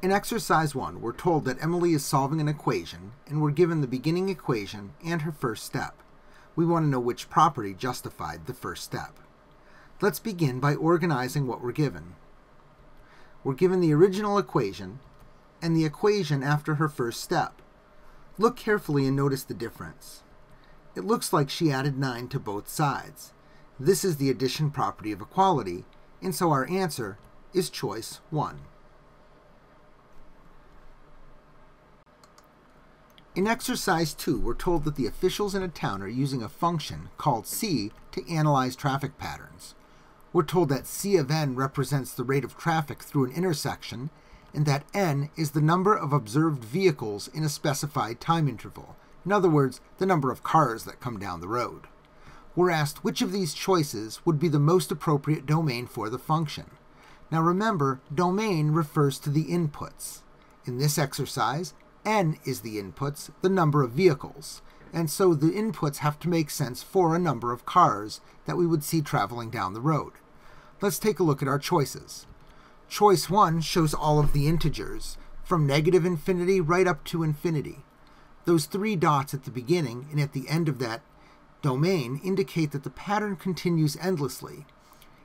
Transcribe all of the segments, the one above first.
In exercise 1, we're told that Emily is solving an equation, and we're given the beginning equation and her first step. We want to know which property justified the first step. Let's begin by organizing what we're given. We're given the original equation and the equation after her first step. Look carefully and notice the difference. It looks like she added 9 to both sides. This is the addition property of equality, and so our answer is choice 1. In exercise 2, we're told that the officials in a town are using a function called C to analyze traffic patterns. We're told that C of n represents the rate of traffic through an intersection, and that n is the number of observed vehicles in a specified time interval. In other words, the number of cars that come down the road. We're asked which of these choices would be the most appropriate domain for the function. Now remember, domain refers to the inputs. In this exercise, n is the inputs, the number of vehicles, and so the inputs have to make sense for a number of cars that we would see traveling down the road. Let's take a look at our choices. Choice 1 shows all of the integers, from negative infinity right up to infinity. Those three dots at the beginning and at the end of that domain indicate that the pattern continues endlessly.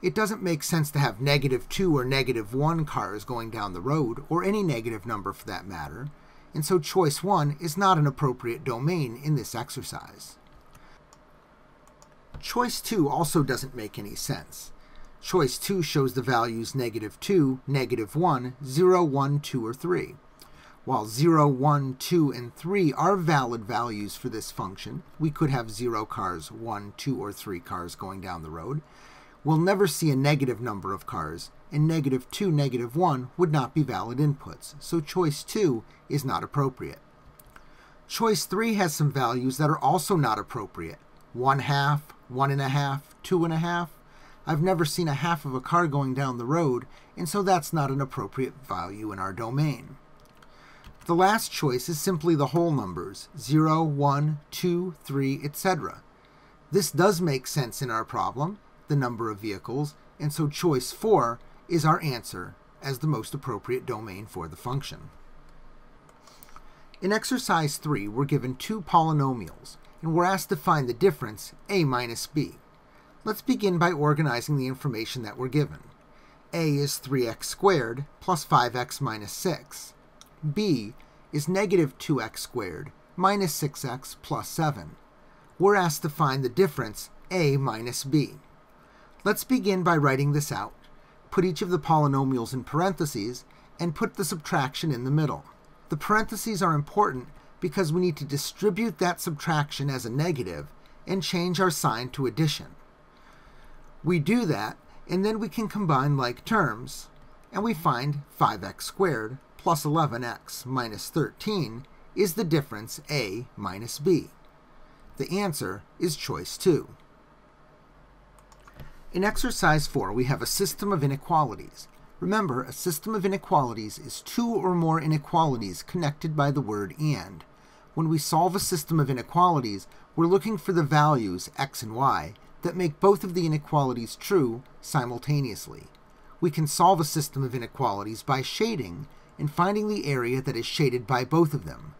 It doesn't make sense to have negative 2 or negative 1 cars going down the road, or any negative number for that matter, and so choice 1 is not an appropriate domain in this exercise. Choice 2 also doesn't make any sense. Choice 2 shows the values negative 2, negative 1, 0, 1, 2, or 3. While 0, 1, 2, and 3 are valid values for this function, we could have 0 cars, 1, 2, or 3 cars going down the road, we'll never see a negative number of cars, and negative 2, negative 1 would not be valid inputs, so choice 2 is not appropriate. Choice 3 has some values that are also not appropriate. 1 half, 1 and a half, 2 and a half. I've never seen a half of a car going down the road, and so that's not an appropriate value in our domain. The last choice is simply the whole numbers, 0, 1, 2, 3, etc. This does make sense in our problem, the number of vehicles, and so choice 4 is our answer as the most appropriate domain for the function. In exercise 3, we're given two polynomials, and we're asked to find the difference a minus b. Let's begin by organizing the information that we're given. a is 3x squared plus 5x minus 6. b is negative 2x squared minus 6x plus 7. We're asked to find the difference a minus b. Let's begin by writing this out. Put each of the polynomials in parentheses and put the subtraction in the middle. The parentheses are important because we need to distribute that subtraction as a negative and change our sign to addition. We do that, and then we can combine like terms, and we find 5x squared plus 11x minus 13 is the difference a minus b. The answer is choice 2. In exercise 4, we have a system of inequalities. Remember, a system of inequalities is two or more inequalities connected by the word and. When we solve a system of inequalities, we're looking for the values, x and y, that make both of the inequalities true simultaneously. We can solve a system of inequalities by shading and finding the area that is shaded by both of them.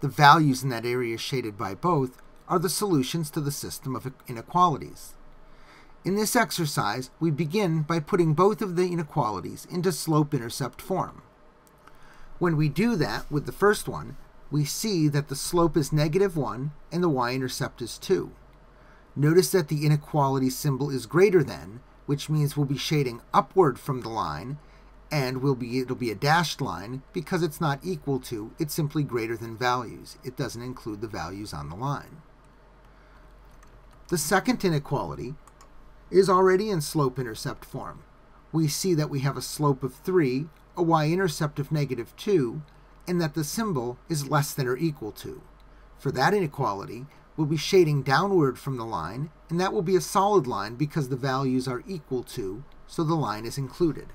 The values in that area shaded by both are the solutions to the system of inequalities. In this exercise, we begin by putting both of the inequalities into slope-intercept form. When we do that with the first one, we see that the slope is negative 1 and the y-intercept is 2. Notice that the inequality symbol is greater than, which means we'll be shading upward from the line, and will be, it'll be a dashed line because it's not equal to, it's simply greater than values. It doesn't include the values on the line. The second inequality is already in slope-intercept form. We see that we have a slope of 3, a y-intercept of negative 2, and that the symbol is less than or equal to. For that inequality, we'll be shading downward from the line, and that will be a solid line because the values are equal to, so the line is included.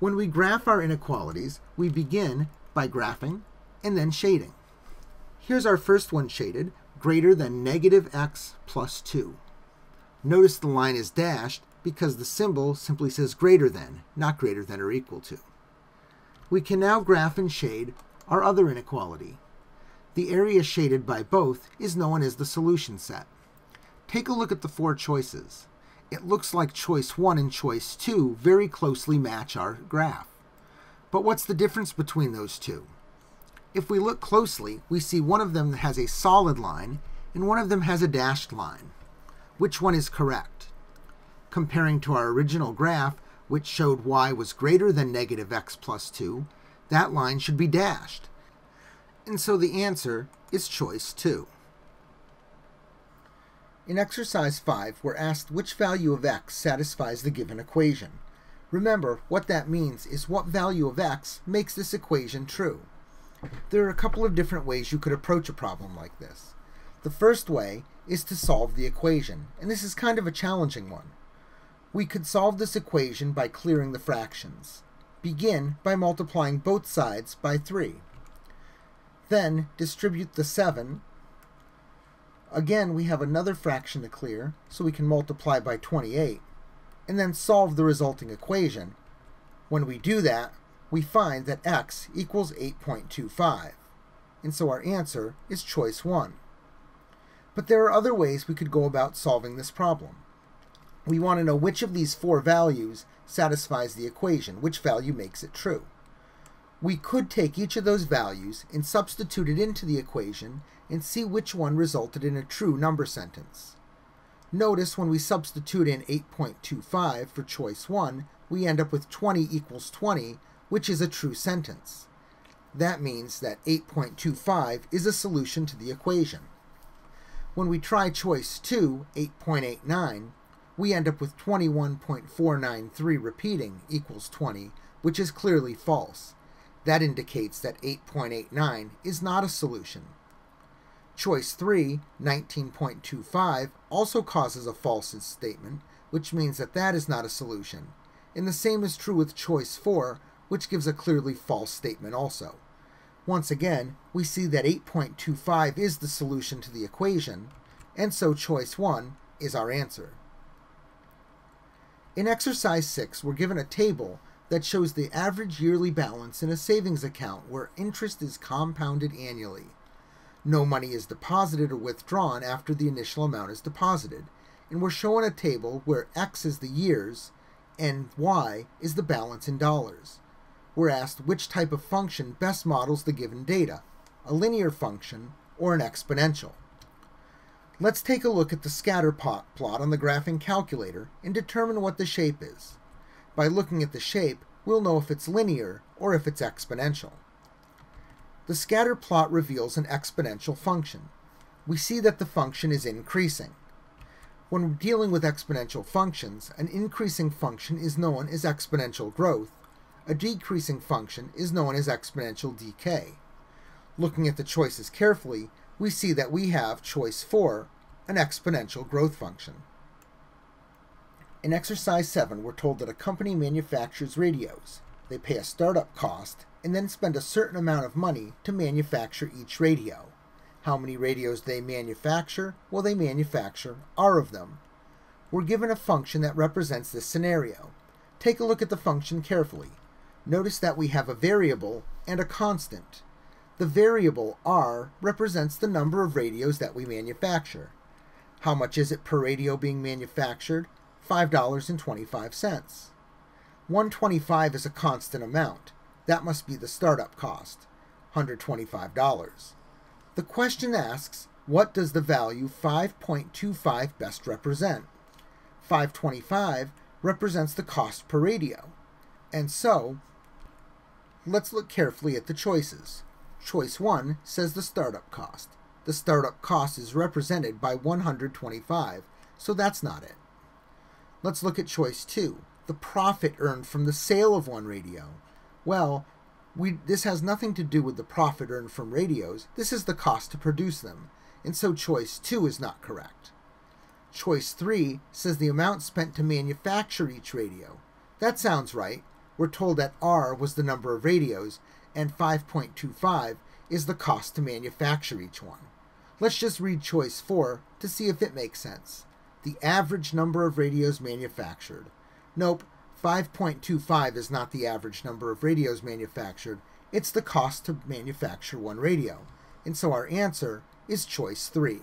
When we graph our inequalities, we begin by graphing and then shading. Here's our first one shaded, greater than negative x plus 2. Notice the line is dashed because the symbol simply says greater than, not greater than or equal to. We can now graph and shade our other inequality. The area shaded by both is known as the solution set. Take a look at the four choices. It looks like choice 1 and choice 2 very closely match our graph. But what's the difference between those two? If we look closely, we see one of them has a solid line and one of them has a dashed line. Which one is correct? Comparing to our original graph, which showed y was greater than negative x plus 2, that line should be dashed. And so the answer is choice 2. In exercise 5, we're asked which value of x satisfies the given equation. Remember, what that means is what value of x makes this equation true. There are a couple of different ways you could approach a problem like this. The first way is to solve the equation, and this is kind of a challenging one. We could solve this equation by clearing the fractions. Begin by multiplying both sides by 3. Then distribute the 7. Again, we have another fraction to clear, so we can multiply by 28, and then solve the resulting equation. When we do that, we find that x equals 8.25, and so our answer is choice 1. But there are other ways we could go about solving this problem. We want to know which of these four values satisfies the equation, which value makes it true. We could take each of those values and substitute it into the equation and see which one resulted in a true number sentence. Notice when we substitute in 8.25 for choice 1, we end up with 20 equals 20, which is a true sentence. That means that 8.25 is a solution to the equation. When we try choice 2, 8.89, we end up with 21.493 repeating equals 20, which is clearly false. That indicates that 8.89 is not a solution. Choice 3, 19.25, also causes a false statement, which means that that is not a solution. And the same is true with choice 4, which gives a clearly false statement also. Once again, we see that 8.25 is the solution to the equation, and so choice 1 is our answer. In exercise 6, we're given a table that shows the average yearly balance in a savings account where interest is compounded annually. No money is deposited or withdrawn after the initial amount is deposited, and we're shown a table where X is the years and Y is the balance in dollars we're asked which type of function best models the given data, a linear function or an exponential. Let's take a look at the scatter plot on the graphing calculator and determine what the shape is. By looking at the shape, we'll know if it's linear or if it's exponential. The scatter plot reveals an exponential function. We see that the function is increasing. When dealing with exponential functions, an increasing function is known as exponential growth, a decreasing function is known as exponential decay. Looking at the choices carefully, we see that we have choice 4, an exponential growth function. In exercise 7, we're told that a company manufactures radios. They pay a startup cost and then spend a certain amount of money to manufacture each radio. How many radios they manufacture? Well, they manufacture R of them. We're given a function that represents this scenario. Take a look at the function carefully notice that we have a variable and a constant. The variable r represents the number of radios that we manufacture. How much is it per radio being manufactured? $5.25. 125 is a constant amount. That must be the startup cost, $125. The question asks, what does the value 5.25 best represent? 525 represents the cost per radio. And so, Let's look carefully at the choices. Choice 1 says the startup cost. The startup cost is represented by 125, so that's not it. Let's look at choice 2, the profit earned from the sale of one radio. Well, we, this has nothing to do with the profit earned from radios. This is the cost to produce them, and so choice 2 is not correct. Choice 3 says the amount spent to manufacture each radio. That sounds right, we're told that R was the number of radios, and 5.25 is the cost to manufacture each one. Let's just read choice 4 to see if it makes sense. The average number of radios manufactured. Nope, 5.25 is not the average number of radios manufactured, it's the cost to manufacture one radio. And so our answer is choice 3.